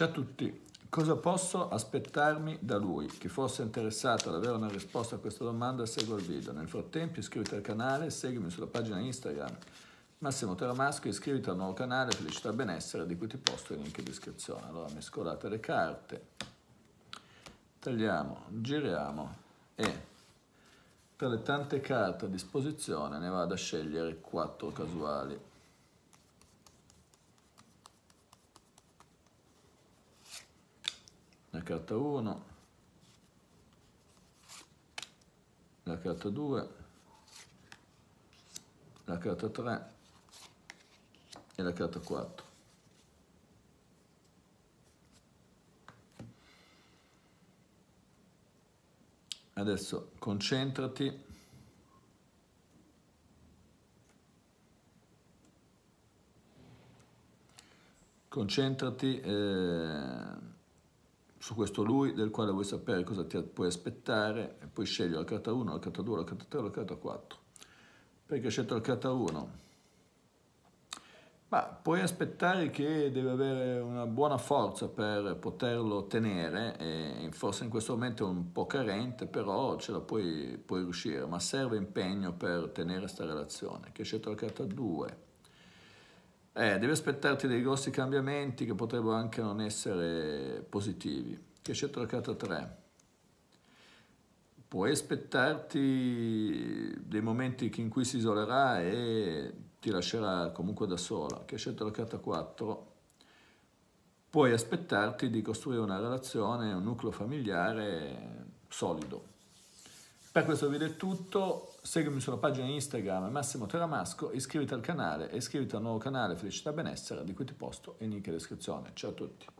Ciao a tutti, cosa posso aspettarmi da lui? Chi fosse interessato ad avere una risposta a questa domanda segua il video. Nel frattempo iscriviti al canale e seguimi sulla pagina Instagram Massimo Teramasco iscriviti al nuovo canale Felicità Benessere di cui ti posto il link in descrizione. Allora mescolate le carte, tagliamo, giriamo e tra le tante carte a disposizione ne vado a scegliere quattro casuali. La carta 1, la carta 2, la carta 3 e la carta 4. Adesso concentrati. Concentrati eh, su questo lui del quale vuoi sapere cosa ti puoi aspettare e poi scegli la carta 1, la carta 2, la carta 3 la carta 4. Perché hai scelto la carta 1? Ma puoi aspettare che deve avere una buona forza per poterlo tenere, e forse in questo momento è un po' carente, però ce la puoi, puoi riuscire, ma serve impegno per tenere questa relazione. Che hai scelto la carta 2, eh, devi aspettarti dei grossi cambiamenti che potrebbero anche non essere positivi. Che hai scelto la carta 3. Puoi aspettarti dei momenti in cui si isolerà e ti lascerà comunque da sola. Che hai scelto la carta 4. Puoi aspettarti di costruire una relazione, un nucleo familiare solido. Per questo video è tutto, seguimi sulla pagina Instagram Massimo Teramasco, iscriviti al canale e iscriviti al nuovo canale Felicità Benessere di cui ti posto il link in descrizione. Ciao a tutti!